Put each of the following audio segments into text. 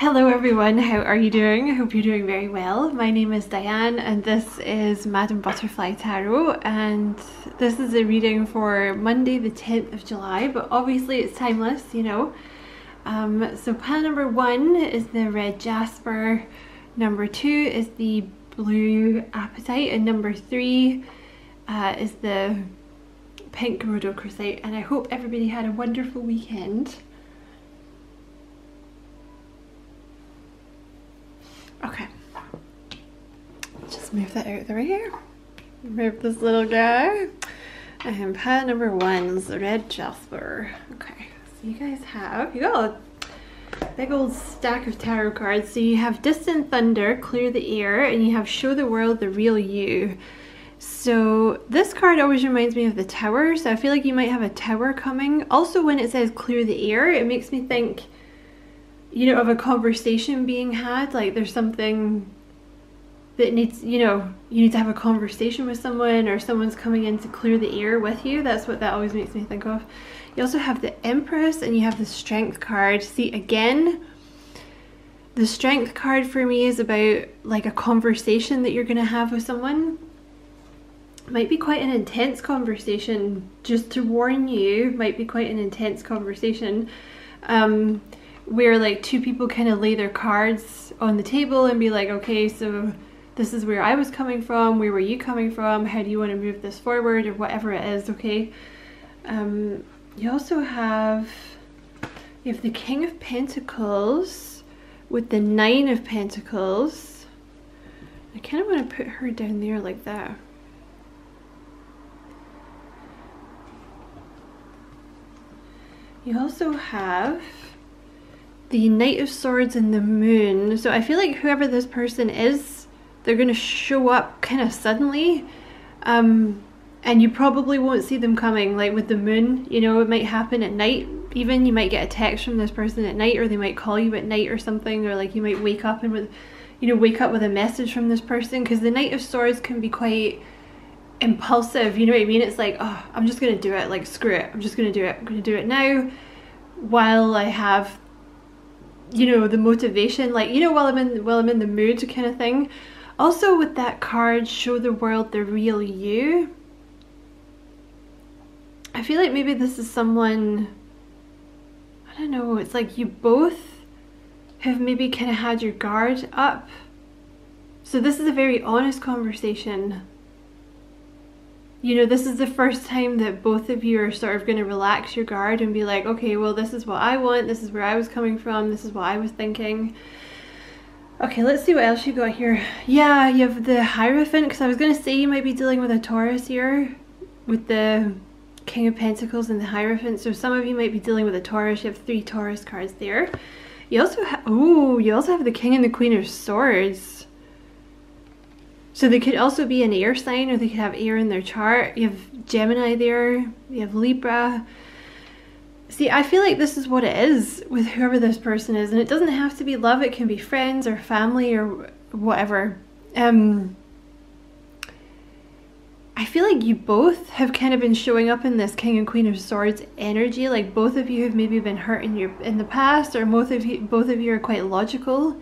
Hello everyone, how are you doing? I hope you're doing very well. My name is Diane and this is Madame Butterfly Tarot and this is a reading for Monday the 10th of July but obviously it's timeless, you know. Um, so pile number one is the red jasper, number two is the blue apatite and number three uh, is the pink rhodochrosite and I hope everybody had a wonderful weekend. Okay. Just move that out way here. Move this little guy. And pile number one's the red jasper. Okay, so you guys have, you got a big old stack of tarot cards. So you have Distant Thunder, Clear the Air, and you have Show the World the Real You. So this card always reminds me of the tower. So I feel like you might have a tower coming. Also when it says clear the air, it makes me think you know, of a conversation being had. Like there's something that needs, you know, you need to have a conversation with someone or someone's coming in to clear the air with you. That's what that always makes me think of. You also have the Empress and you have the Strength card. See, again, the Strength card for me is about like a conversation that you're going to have with someone. Might be quite an intense conversation, just to warn you, might be quite an intense conversation. Um, where like two people kind of lay their cards on the table and be like, okay, so this is where I was coming from, where were you coming from, how do you want to move this forward or whatever it is, okay? Um, you also have, you have the King of Pentacles with the Nine of Pentacles. I kind of want to put her down there like that. You also have the Knight of Swords and the Moon. So I feel like whoever this person is, they're going to show up kind of suddenly. Um, and you probably won't see them coming, like with the moon, you know, it might happen at night. Even you might get a text from this person at night, or they might call you at night or something, or like you might wake up and with, you know, wake up with a message from this person. Because the Knight of Swords can be quite impulsive, you know what I mean? It's like, oh, I'm just gonna do it, like screw it, I'm just gonna do it, I'm gonna do it now while I have you know the motivation like you know while i'm in while i'm in the mood kind of thing. Also with that card show the world the real you? I feel like maybe this is someone i don't know it's like you both have maybe kind of had your guard up. So this is a very honest conversation you know, this is the first time that both of you are sort of going to relax your guard and be like, okay, well, this is what I want, this is where I was coming from, this is what I was thinking. Okay, let's see what else you got here. Yeah, you have the Hierophant, because I was going to say you might be dealing with a Taurus here with the King of Pentacles and the Hierophant. So some of you might be dealing with a Taurus. You have three Taurus cards there. You also have, oh, you also have the King and the Queen of Swords. So they could also be an air sign or they could have air in their chart. You have Gemini there, you have Libra. See, I feel like this is what it is with whoever this person is. And it doesn't have to be love, it can be friends or family or whatever. Um, I feel like you both have kind of been showing up in this King and Queen of Swords energy. Like both of you have maybe been hurt in your in the past, or both of you both of you are quite logical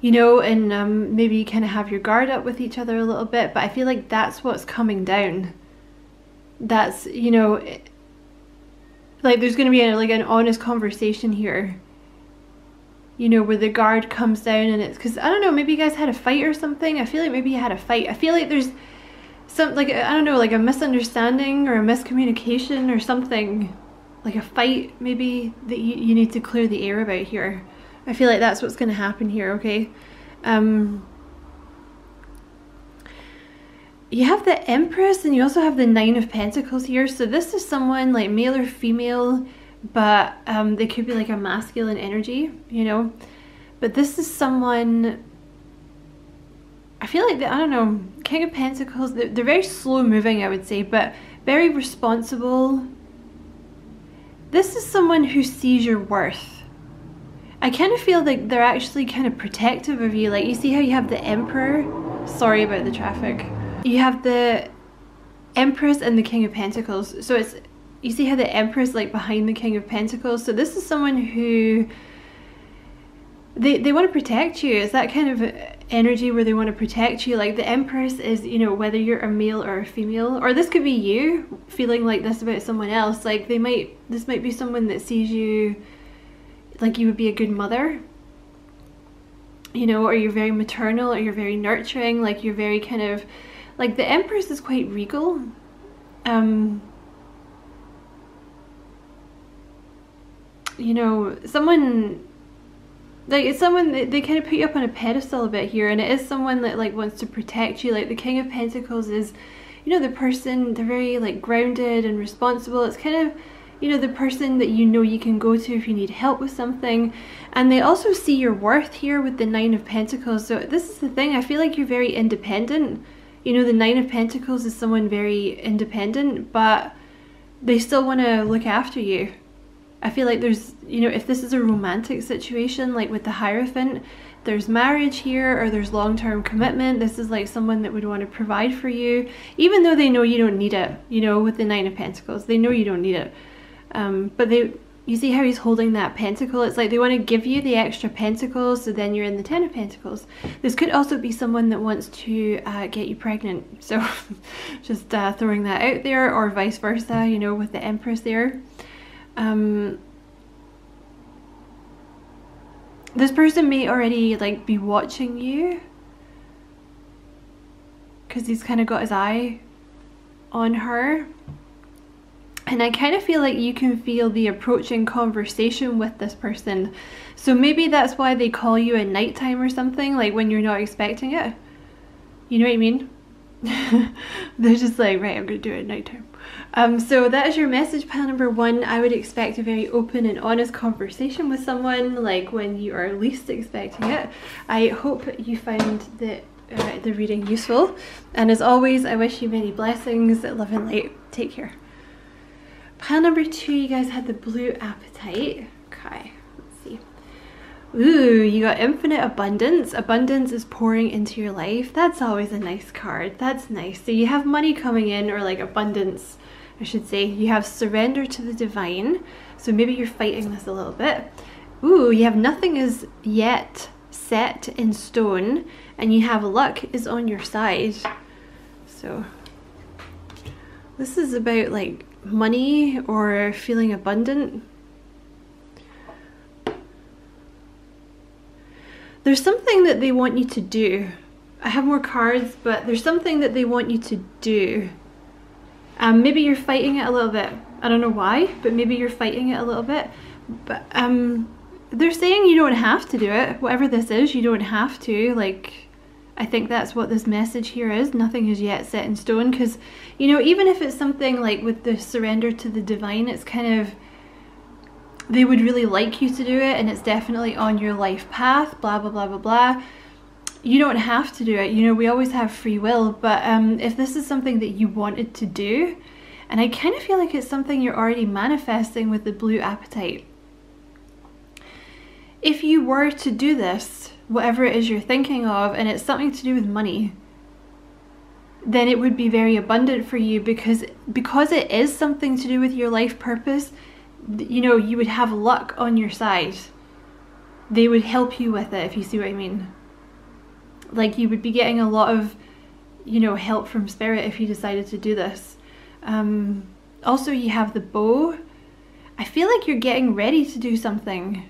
you know, and um, maybe you kind of have your guard up with each other a little bit. But I feel like that's what's coming down. That's, you know, like there's going to be a, like an honest conversation here. You know, where the guard comes down and it's because I don't know, maybe you guys had a fight or something. I feel like maybe you had a fight. I feel like there's some like I don't know, like a misunderstanding or a miscommunication or something, like a fight maybe that you, you need to clear the air about here. I feel like that's what's going to happen here, okay? Um, you have the Empress and you also have the Nine of Pentacles here. So this is someone like male or female, but um, they could be like a masculine energy, you know? But this is someone, I feel like, they, I don't know, King of Pentacles, they're, they're very slow moving, I would say, but very responsible. This is someone who sees your worth I kind of feel like they're actually kind of protective of you. Like you see how you have the Emperor? Sorry about the traffic. You have the Empress and the King of Pentacles. So it's, you see how the Empress like behind the King of Pentacles? So this is someone who, they, they want to protect you. It's that kind of energy where they want to protect you. Like the Empress is, you know, whether you're a male or a female, or this could be you feeling like this about someone else. Like they might, this might be someone that sees you like you would be a good mother, you know, or you're very maternal or you're very nurturing. Like you're very kind of, like the Empress is quite regal. Um, you know, someone like it's someone that they kind of put you up on a pedestal a bit here and it is someone that like wants to protect you like the king of pentacles is you know the person they're very like grounded and responsible it's kind of you know the person that you know you can go to if you need help with something and they also see your worth here with the nine of pentacles so this is the thing i feel like you're very independent you know the nine of pentacles is someone very independent but they still want to look after you I feel like there's, you know, if this is a romantic situation, like with the Hierophant, there's marriage here or there's long-term commitment. This is like someone that would want to provide for you, even though they know you don't need it, you know, with the Nine of Pentacles. They know you don't need it. Um, but they, you see how he's holding that pentacle? It's like they want to give you the extra pentacles, so then you're in the Ten of Pentacles. This could also be someone that wants to uh, get you pregnant. So just uh, throwing that out there, or vice versa, you know, with the Empress there. Um, this person may already like be watching you because he's kind of got his eye on her and I kind of feel like you can feel the approaching conversation with this person so maybe that's why they call you at nighttime or something like when you're not expecting it you know what I mean they're just like right I'm gonna do it at nighttime um, so that is your message pile number one. I would expect a very open and honest conversation with someone like when you are least expecting it. I hope you found the, uh, the reading useful. And as always, I wish you many blessings, love and light. Take care. Pile number two, you guys had the blue apatite. Okay, let's see. Ooh, you got infinite abundance. Abundance is pouring into your life. That's always a nice card. That's nice. So you have money coming in or like abundance I should say. You have surrender to the divine. So maybe you're fighting this a little bit. Ooh, you have nothing is yet set in stone and you have luck is on your side. So this is about like money or feeling abundant. There's something that they want you to do. I have more cards, but there's something that they want you to do. Um, maybe you're fighting it a little bit. I don't know why, but maybe you're fighting it a little bit. But um, they're saying you don't have to do it. Whatever this is, you don't have to. Like, I think that's what this message here is. Nothing is yet set in stone. Because, you know, even if it's something like with the surrender to the divine, it's kind of they would really like you to do it and it's definitely on your life path, blah, blah, blah, blah, blah you don't have to do it. You know, we always have free will, but um, if this is something that you wanted to do, and I kind of feel like it's something you're already manifesting with the blue apatite. If you were to do this, whatever it is you're thinking of, and it's something to do with money, then it would be very abundant for you because because it is something to do with your life purpose, you know, you would have luck on your side. They would help you with it, if you see what I mean. Like you would be getting a lot of you know help from spirit if you decided to do this. Um, also you have the bow. I feel like you're getting ready to do something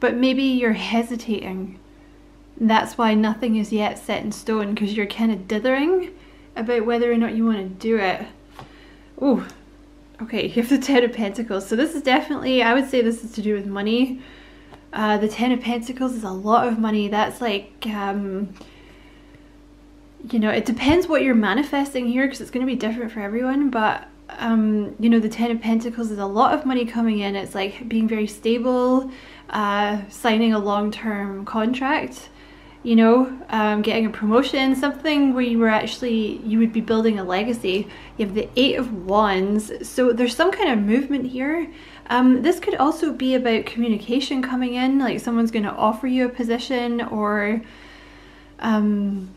but maybe you're hesitating that's why nothing is yet set in stone because you're kind of dithering about whether or not you want to do it oh okay you have the ten of pentacles so this is definitely I would say this is to do with money uh, the Ten of Pentacles is a lot of money. That's like, um, you know, it depends what you're manifesting here because it's going to be different for everyone. But, um, you know, the Ten of Pentacles is a lot of money coming in. It's like being very stable, uh, signing a long-term contract, you know, um, getting a promotion, something where you were actually, you would be building a legacy. You have the Eight of Wands. So there's some kind of movement here. Um, this could also be about communication coming in, like someone's going to offer you a position or, um,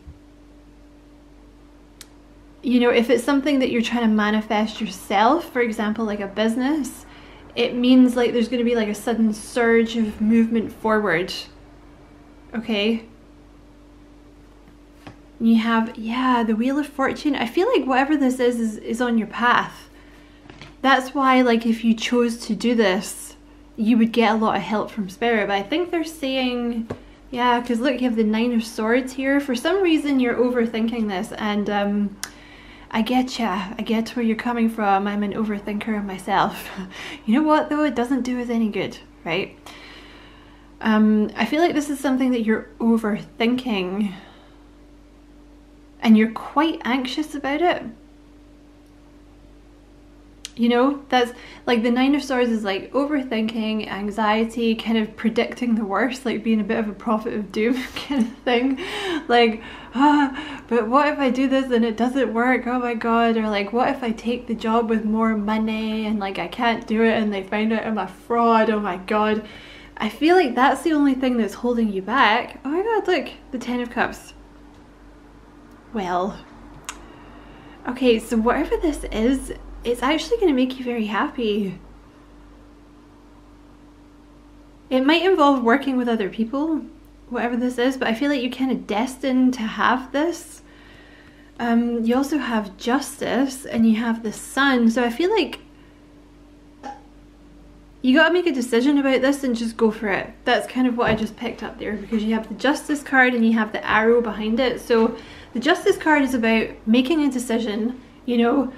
you know, if it's something that you're trying to manifest yourself, for example, like a business, it means like there's going to be like a sudden surge of movement forward. Okay? You have, yeah, the Wheel of Fortune. I feel like whatever this is, is, is on your path. That's why, like, if you chose to do this, you would get a lot of help from Spirit. But I think they're saying, yeah, because look, you have the Nine of Swords here. For some reason, you're overthinking this. And um, I get ya. I get where you're coming from. I'm an overthinker myself. you know what, though? It doesn't do us any good, right? Um, I feel like this is something that you're overthinking and you're quite anxious about it. You know, that's like the Nine of Swords is like overthinking, anxiety, kind of predicting the worst, like being a bit of a prophet of doom kind of thing. Like, ah, but what if I do this and it doesn't work? Oh my god. Or like, what if I take the job with more money and like I can't do it and they find out I'm a fraud? Oh my god. I feel like that's the only thing that's holding you back. Oh my god, look, the Ten of Cups. Well, okay, so whatever this is, it's actually going to make you very happy. It might involve working with other people, whatever this is, but I feel like you're kind of destined to have this. Um, you also have justice and you have the sun, so I feel like you gotta make a decision about this and just go for it. That's kind of what I just picked up there because you have the justice card and you have the arrow behind it. So the justice card is about making a decision, you know,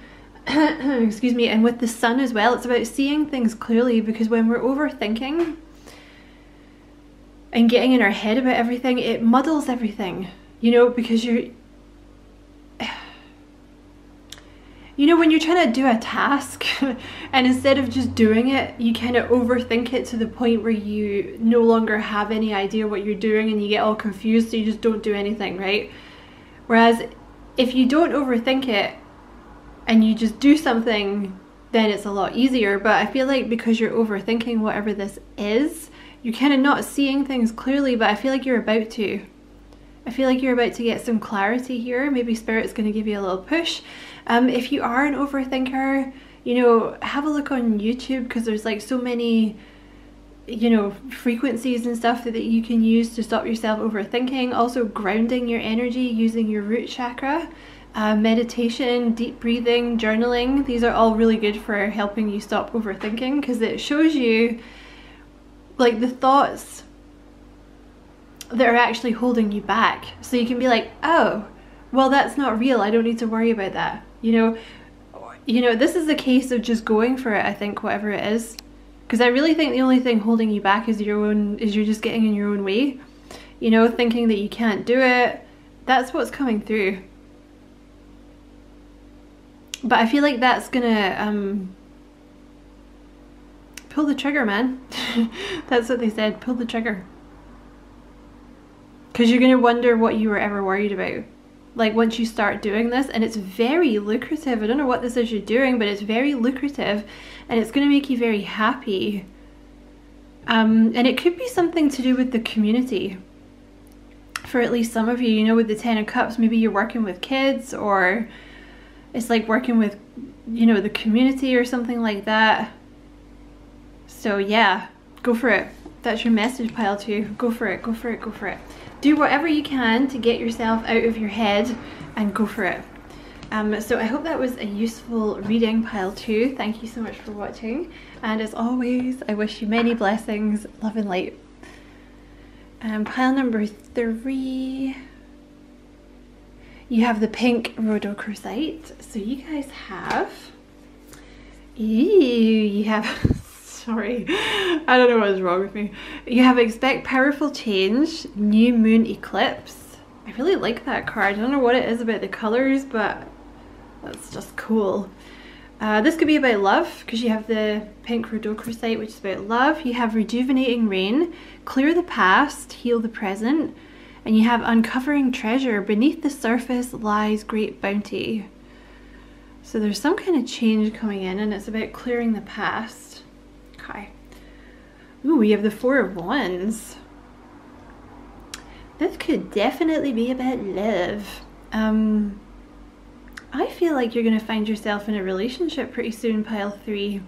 excuse me, and with the sun as well, it's about seeing things clearly because when we're overthinking and getting in our head about everything, it muddles everything, you know, because you're. You know, when you're trying to do a task and instead of just doing it, you kind of overthink it to the point where you no longer have any idea what you're doing and you get all confused, so you just don't do anything, right? Whereas if you don't overthink it and you just do something, then it's a lot easier. But I feel like because you're overthinking whatever this is, you're kind of not seeing things clearly, but I feel like you're about to. I feel like you're about to get some clarity here. Maybe Spirit's going to give you a little push. Um, if you are an overthinker, you know, have a look on YouTube because there's like so many you know frequencies and stuff that you can use to stop yourself overthinking also grounding your energy using your root chakra uh, meditation, deep breathing, journaling. These are all really good for helping you stop overthinking because it shows you like the thoughts that are actually holding you back. So you can be like, oh, well, that's not real. I don't need to worry about that. You know, you know, this is a case of just going for it, I think, whatever it is. Because I really think the only thing holding you back is your own, is you're just getting in your own way. You know, thinking that you can't do it. That's what's coming through but I feel like that's gonna um, pull the trigger, man. that's what they said, pull the trigger. Because you're gonna wonder what you were ever worried about. Like once you start doing this, and it's very lucrative. I don't know what this is you're doing, but it's very lucrative and it's gonna make you very happy. Um, and it could be something to do with the community for at least some of you, you know, with the Ten of Cups, maybe you're working with kids or it's like working with, you know, the community or something like that. So yeah, go for it. That's your message pile too. Go for it, go for it, go for it. Do whatever you can to get yourself out of your head and go for it. Um, so I hope that was a useful reading pile two. Thank you so much for watching. And as always, I wish you many blessings, love and light. Um, pile number three you have the pink rhodochrosite. So you guys have, ew, you have, sorry, I don't know what's wrong with me. You have expect powerful change, new moon eclipse. I really like that card. I don't know what it is about the colors, but that's just cool. Uh, this could be about love because you have the pink rhodochrosite which is about love. You have rejuvenating rain, clear the past, heal the present, and you have uncovering treasure. Beneath the surface lies great bounty. So there's some kind of change coming in and it's about clearing the past. Okay. Ooh, we have the Four of Wands. This could definitely be about love. Um, I feel like you're going to find yourself in a relationship pretty soon, pile three.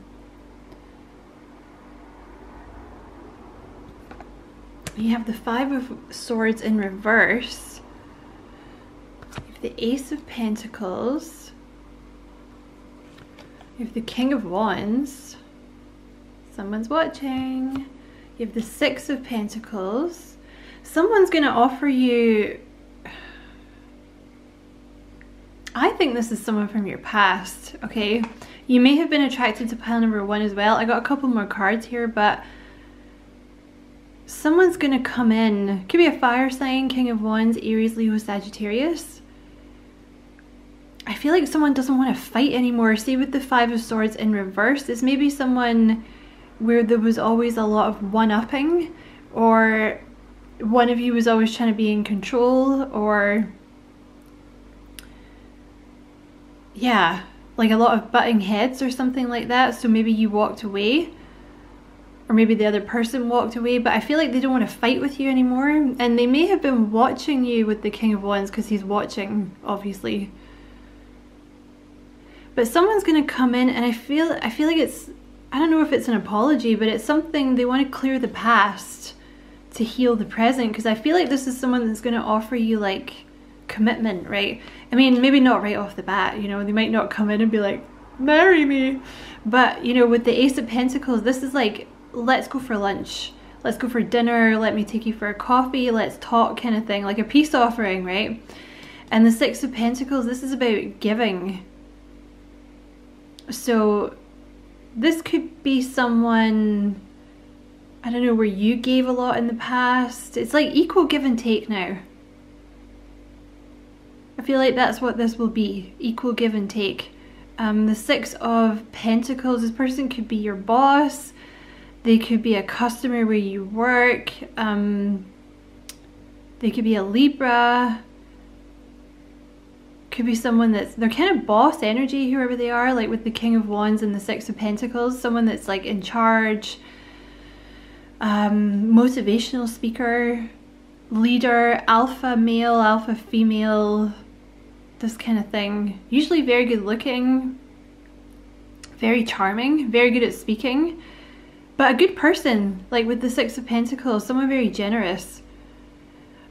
You have the Five of Swords in reverse. Have the Ace of Pentacles. You have the King of Wands. Someone's watching. You have the Six of Pentacles. Someone's going to offer you... I think this is someone from your past, okay? You may have been attracted to pile number one as well. I got a couple more cards here, but someone's to come in. Could be a fire sign, King of Wands, Aries, Leo, Sagittarius. I feel like someone doesn't want to fight anymore. See with the Five of Swords in reverse, it's maybe someone where there was always a lot of one-upping or one of you was always trying to be in control or yeah, like a lot of butting heads or something like that. So maybe you walked away or maybe the other person walked away, but I feel like they don't want to fight with you anymore. And they may have been watching you with the King of Wands because he's watching, obviously. But someone's going to come in and I feel I feel like it's I don't know if it's an apology, but it's something they want to clear the past to heal the present because I feel like this is someone that's going to offer you like commitment, right? I mean, maybe not right off the bat, you know, they might not come in and be like, marry me. But, you know, with the Ace of Pentacles, this is like let's go for lunch. Let's go for dinner. Let me take you for a coffee. Let's talk kind of thing, like a peace offering, right? And the Six of Pentacles, this is about giving. So this could be someone, I don't know, where you gave a lot in the past. It's like equal give and take now. I feel like that's what this will be, equal give and take. Um, the Six of Pentacles, this person could be your boss, they could be a customer where you work. Um, they could be a Libra. Could be someone that's, they're kind of boss energy, whoever they are, like with the King of Wands and the Six of Pentacles. Someone that's like in charge. Um, motivational speaker, leader, alpha male, alpha female, this kind of thing. Usually very good looking, very charming, very good at speaking. But a good person, like with the Six of Pentacles, someone very generous.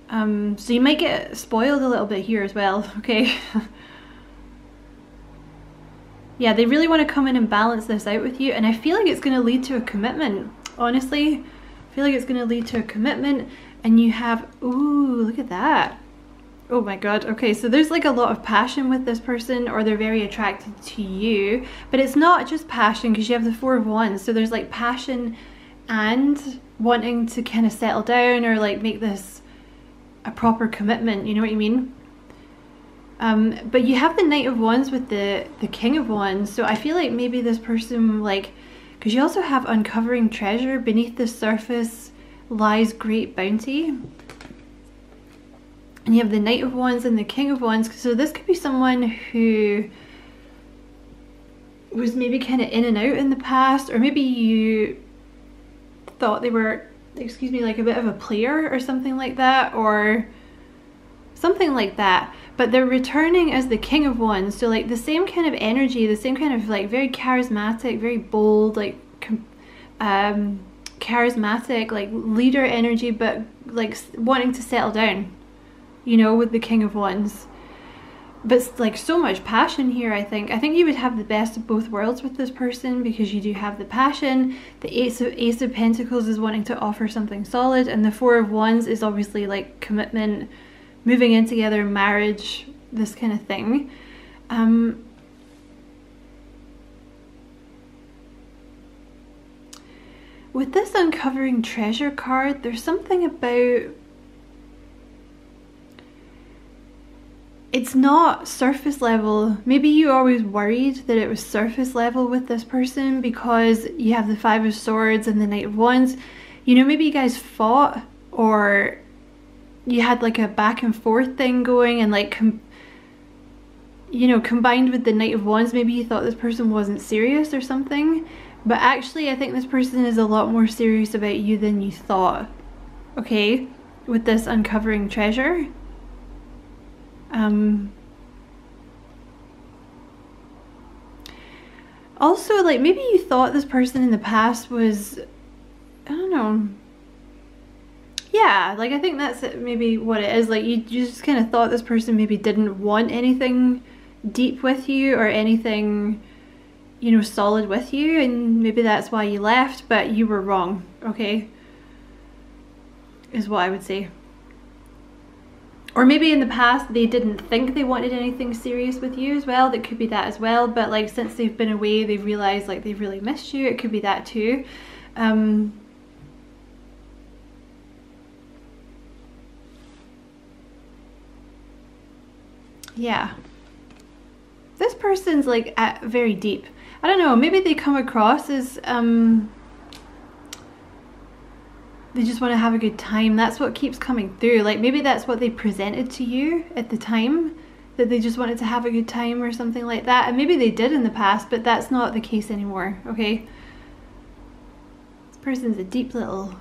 Um, so you might get spoiled a little bit here as well, okay? yeah, they really want to come in and balance this out with you. And I feel like it's going to lead to a commitment, honestly. I feel like it's going to lead to a commitment. And you have, ooh, look at that. Oh my god, okay, so there's like a lot of passion with this person or they're very attracted to you, but it's not just passion because you have the Four of Wands, so there's like passion and wanting to kind of settle down or like make this a proper commitment, you know what I mean? Um, but you have the Knight of Wands with the, the King of Wands, so I feel like maybe this person like, because you also have uncovering treasure, beneath the surface lies great bounty and you have the Knight of Wands and the King of Wands. So this could be someone who was maybe kind of in and out in the past, or maybe you thought they were, excuse me, like a bit of a player or something like that, or something like that. But they're returning as the King of Wands. So like the same kind of energy, the same kind of like very charismatic, very bold, like um, charismatic, like leader energy, but like wanting to settle down you know, with the King of Wands. But like so much passion here, I think. I think you would have the best of both worlds with this person because you do have the passion. The Ace of, Ace of Pentacles is wanting to offer something solid and the Four of Wands is obviously like commitment, moving in together, marriage, this kind of thing. Um, with this uncovering treasure card, there's something about it's not surface level. Maybe you always worried that it was surface level with this person because you have the Five of Swords and the Knight of Wands. You know, maybe you guys fought or you had like a back and forth thing going and like, you know, combined with the Knight of Wands, maybe you thought this person wasn't serious or something. But actually, I think this person is a lot more serious about you than you thought. Okay? With this uncovering treasure. Um, also, like, maybe you thought this person in the past was, I don't know. Yeah, like I think that's maybe what it is. Like you just kind of thought this person maybe didn't want anything deep with you or anything, you know, solid with you, and maybe that's why you left, but you were wrong, okay? Is what I would say. Or maybe in the past they didn't think they wanted anything serious with you as well. That could be that as well. But like since they've been away, they've realized like they've really missed you. It could be that too. Um, yeah. This person's like at very deep. I don't know, maybe they come across as um they just want to have a good time. That's what keeps coming through. Like maybe that's what they presented to you at the time that they just wanted to have a good time or something like that. And maybe they did in the past, but that's not the case anymore, okay? This person's a deep little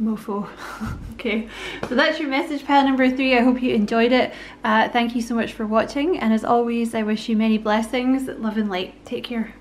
mofo. okay, so that's your message pile number three. I hope you enjoyed it. Uh, thank you so much for watching. And as always, I wish you many blessings, love and light. Take care.